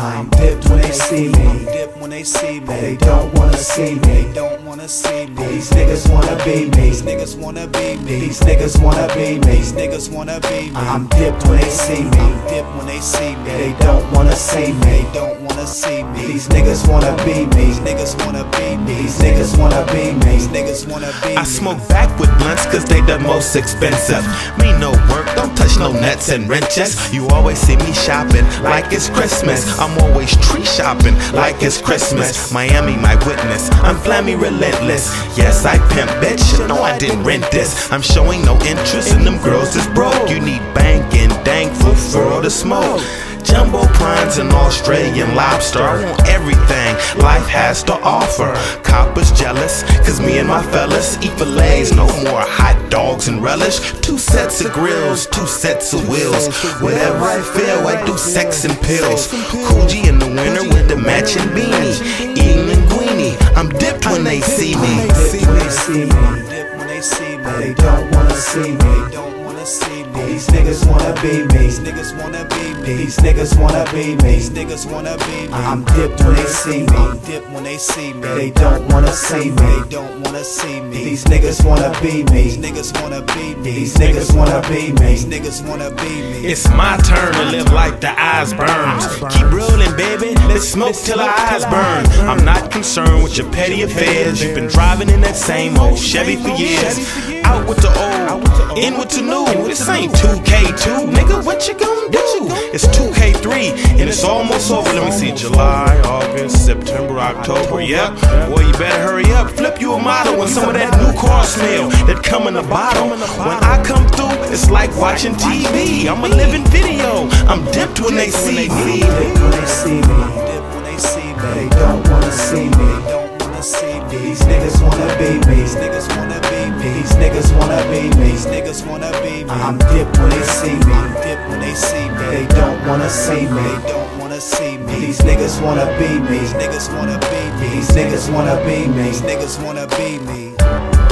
see me. I'm dip when they see me. They don't wanna see They me. don't wanna see me. These niggas wanna be me. These niggas wanna be me. These niggas wanna be me. These niggas wanna be me. I'm dipped when they see me. I'm dip when they see me. They don't wanna see They me. don't wanna see me. These niggas wanna be me. These niggas wanna be me. These niggas wanna be me. These niggas wanna be I smoke back with blunts cause they the most expensive. Me no work, don't touch no nets and wrenches. You always see me shopping like it's Christmas. I'm always tree shopping like it's Christmas. Miami, my witness. I'm flammy relentless. Yes, I pimp, bitch. You know I didn't rent this. I'm showing no interest in them girls that's broke. You need banking, thankful for all the smoke. Jumbo prawns and Australian lobster. I want everything life has to offer. Coppers jealous, cause me and my fellas eat fillets. No more hot dogs and relish. Two sets of grills, two sets of wheels. Whatever I feel, I do sex and pills. Coogi in the winter with the matching beanie. Eating linguine. I'm dipped when they see me. They see me. They don't wanna see me. Don't wanna see me. These niggas wanna be me. These niggas wanna be me. These niggas wanna be me. These niggas wanna be me. I'm dipped when they see I'm me. when they see me. They don't wanna see They me. don't wanna see me. These niggas wanna be These me. niggas wanna be me. These niggas wanna be These me. niggas wanna be me. It's my turn to live like the eyes burns. Keep rolling, baby. Let's smoke till our eyes burn. I'm not concerned with your petty affairs. You've been driving in that same old Chevy for years. Out with the old, in with the new. This ain't 2K2, nigga. What you gonna do? It's 2K3, and it's almost over. Let me see. July, August, September, October. Yep. Boy, you better hurry up. Flip you a model when some of that new car smell that come in the bottle. When I come through, it's like watching TV. I'm a living video. I'm dipped when they see me. When they see me. they don't wanna see me. These niggas wanna be me. These niggas wanna. These niggas wanna be me. These niggas wanna be me. I'm dipped when they see me. I'm dip when they see me. They don't wanna see me. They don't wanna see me. These niggas wanna be me. These niggas wanna be me. These niggas wanna be me. These niggas wanna be me.